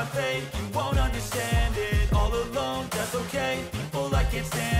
my fate, you won't understand it. All alone, that's okay, people I can't stand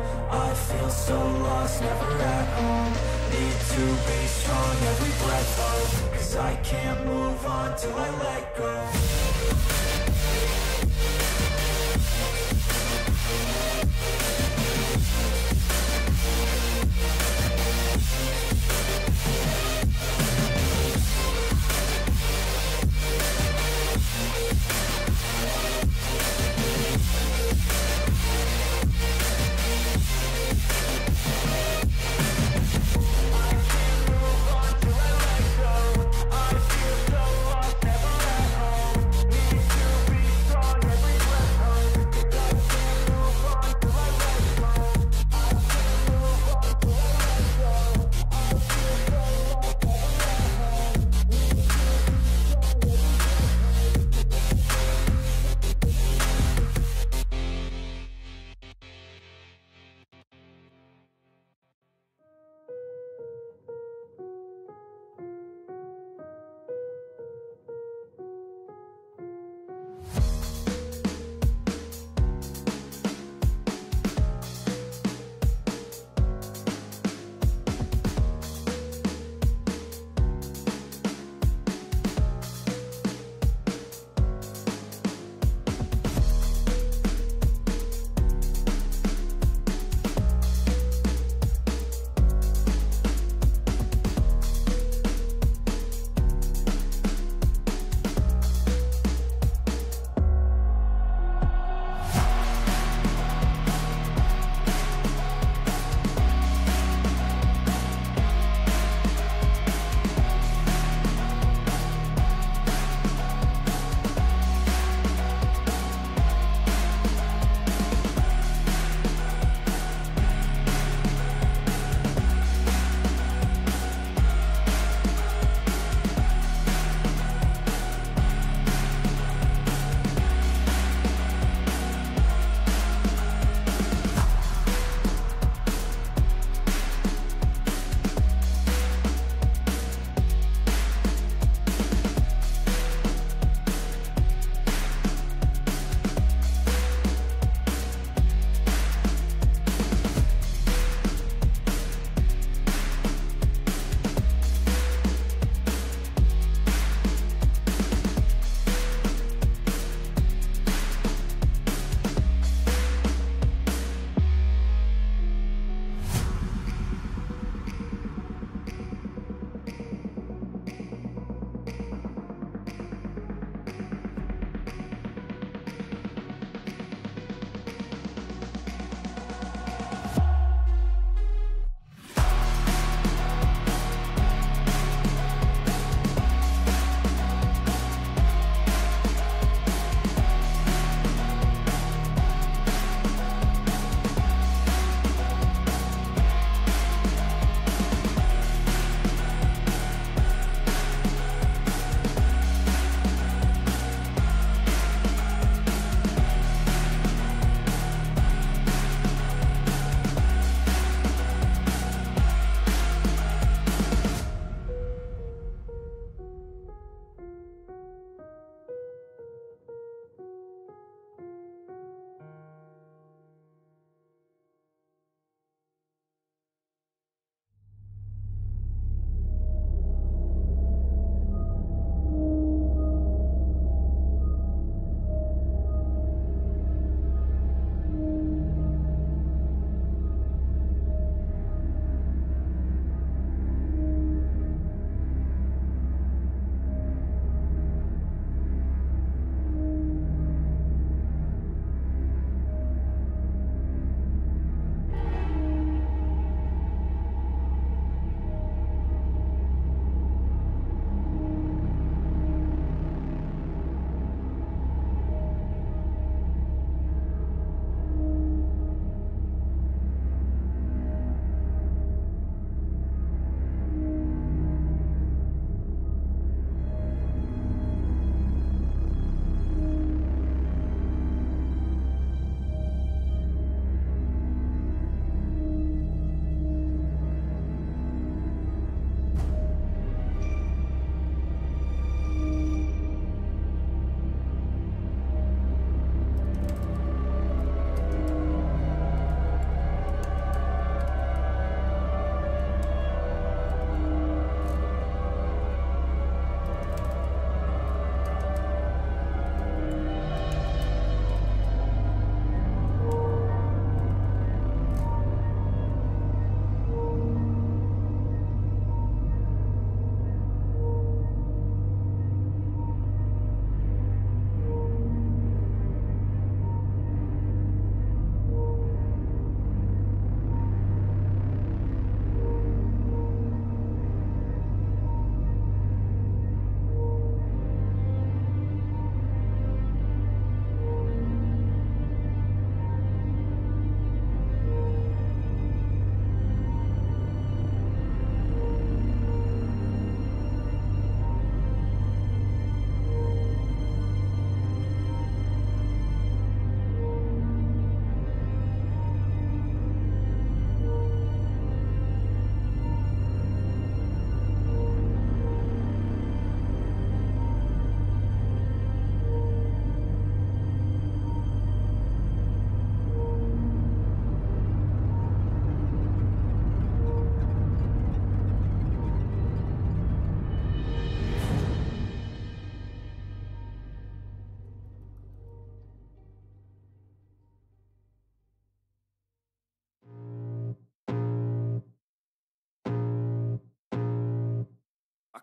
I feel so lost, never at home. Need to be strong, every breath hold Cause I can't move on till I let go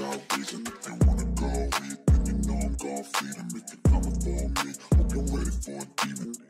got reason. If they wanna go eat, then you know I'm gon' feed 'em. If you're coming for me, hope you're ready for a demon.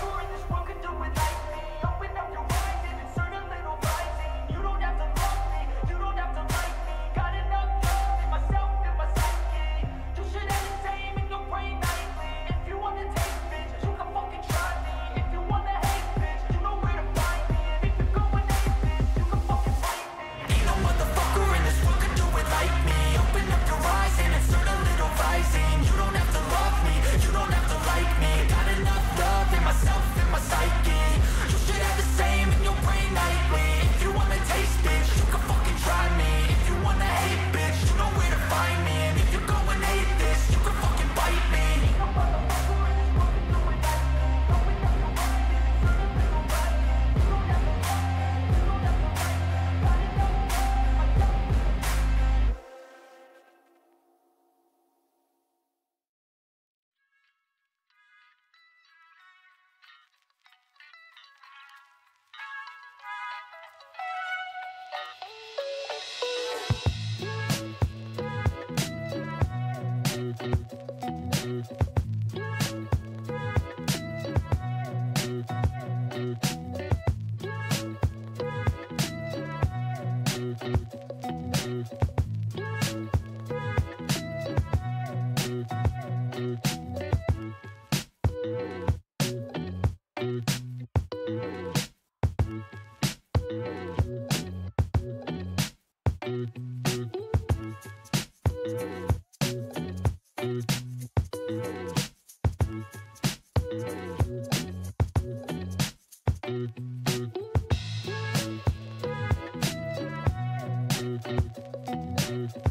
Bye.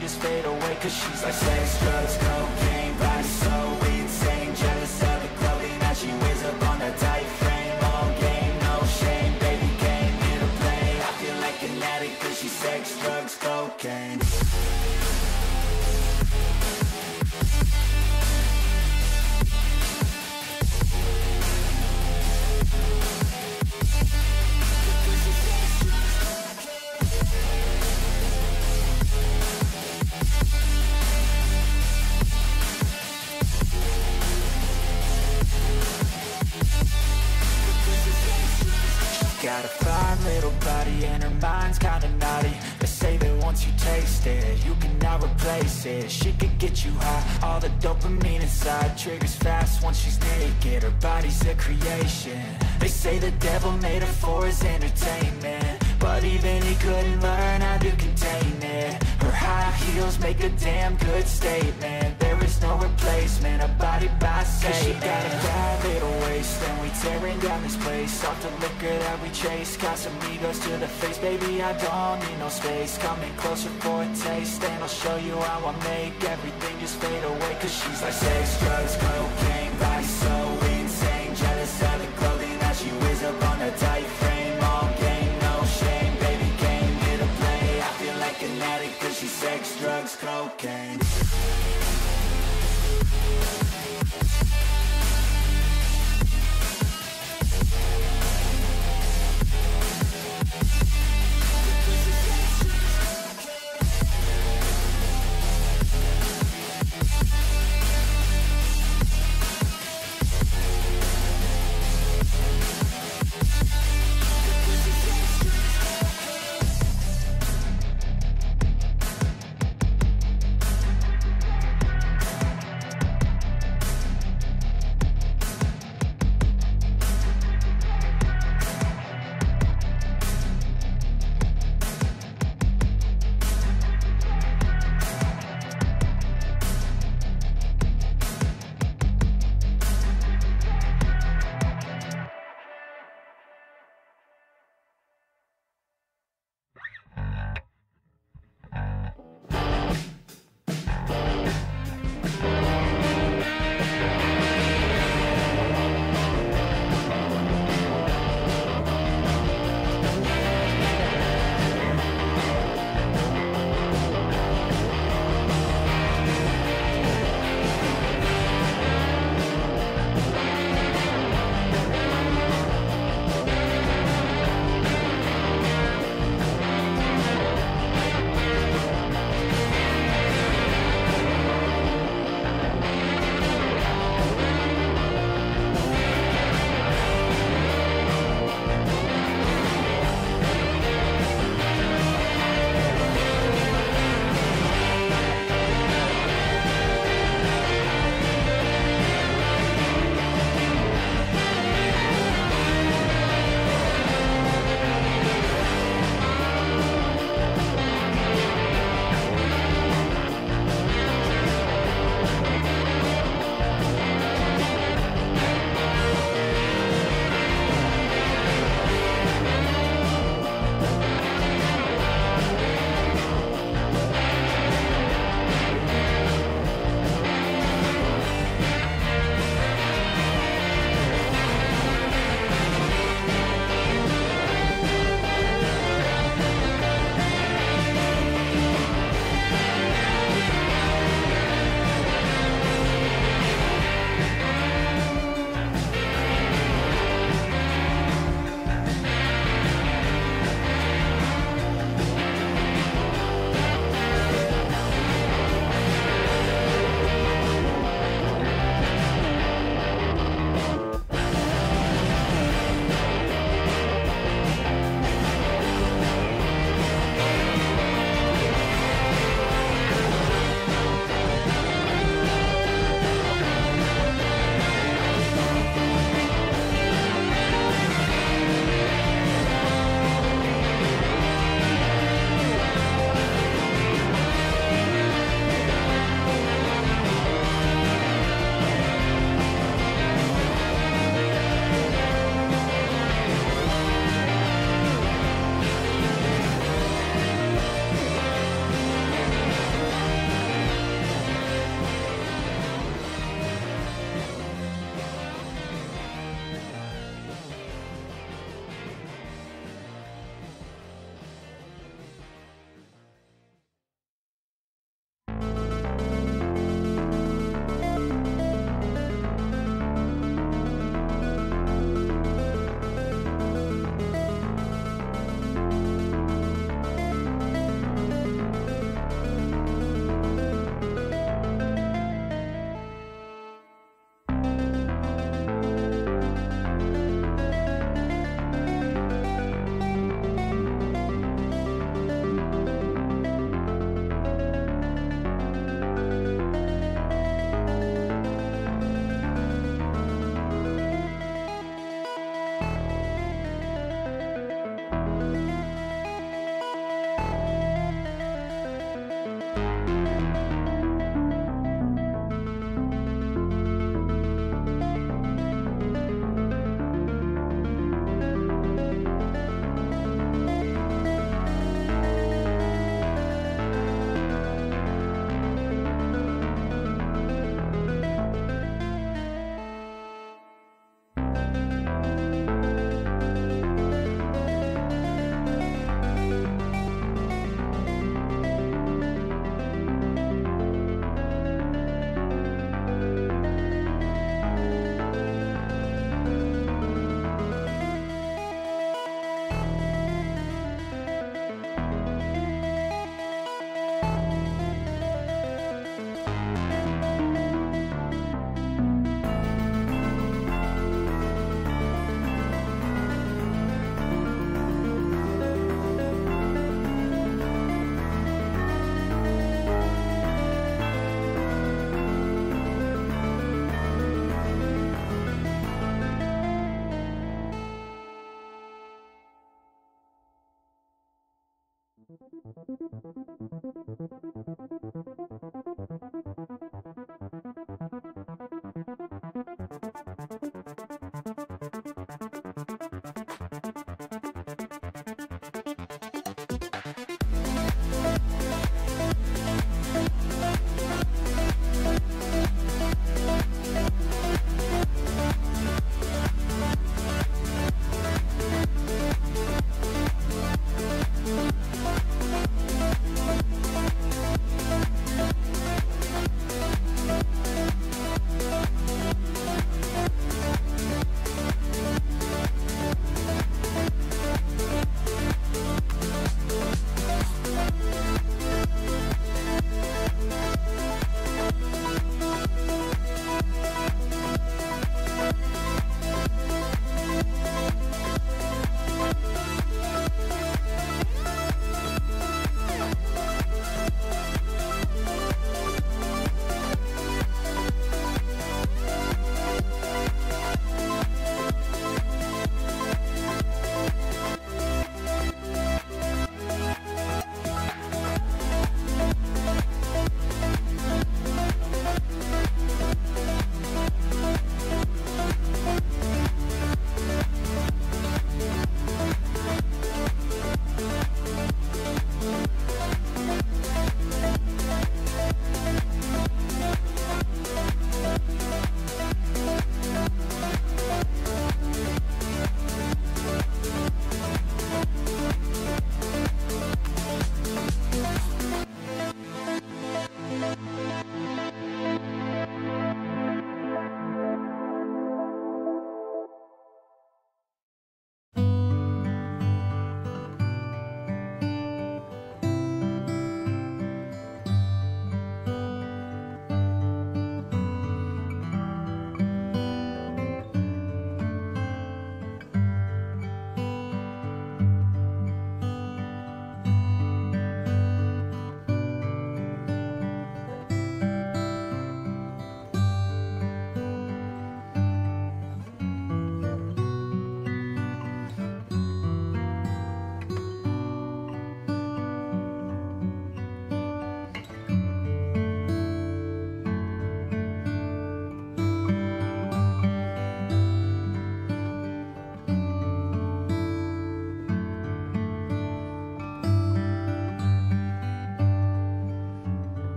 just fade away Cause she's like sex, drugs, cocaine the face Baby, I don't need no space. Coming closer for a taste And I'll show you how I make everything just fade away Cause she's like sex, drugs, cocaine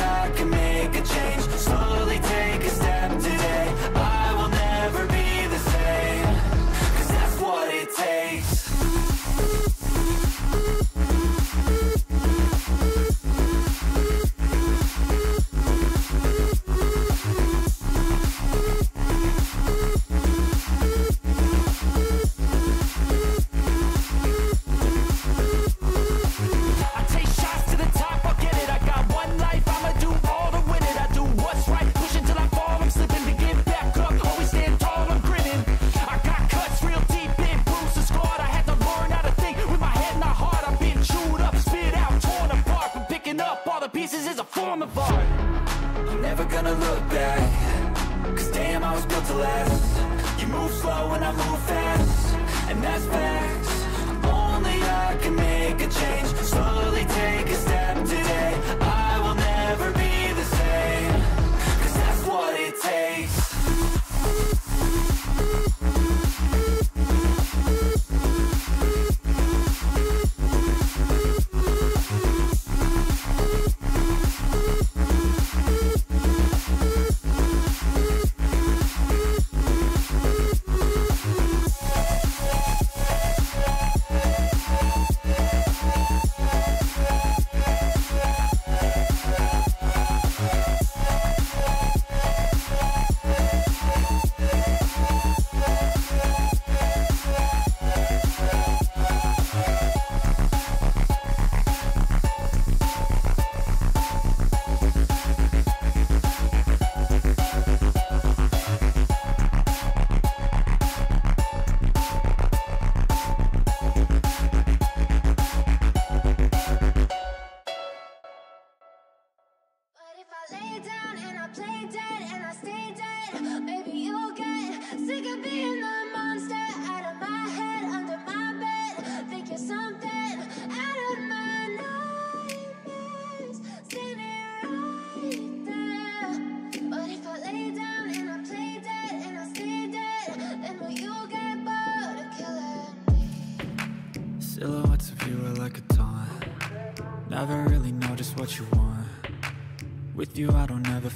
I can make a change. Slowly take a step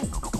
Bye.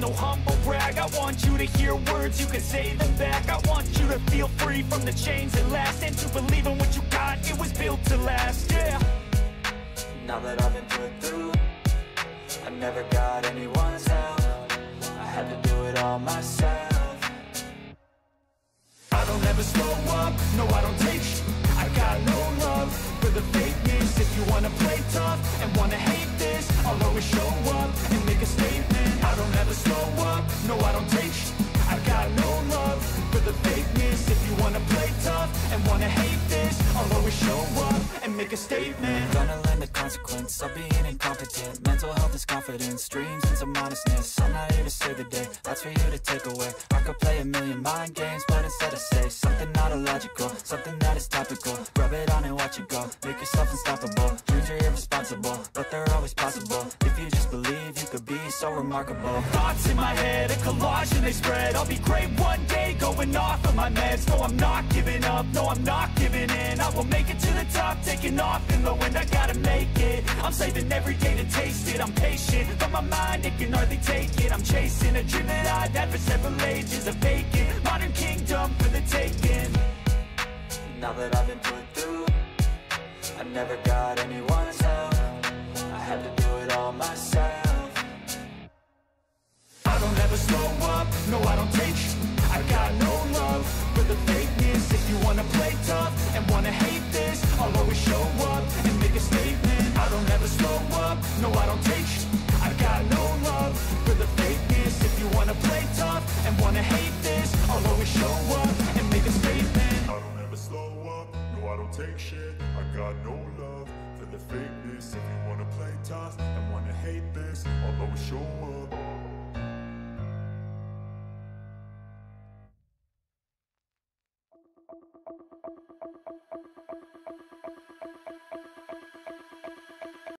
no humble brag. I want you to hear words, you can say them back. I want you to feel free from the chains that last And to believe in what you got, it was built to last, yeah. Now that I've been put through I never got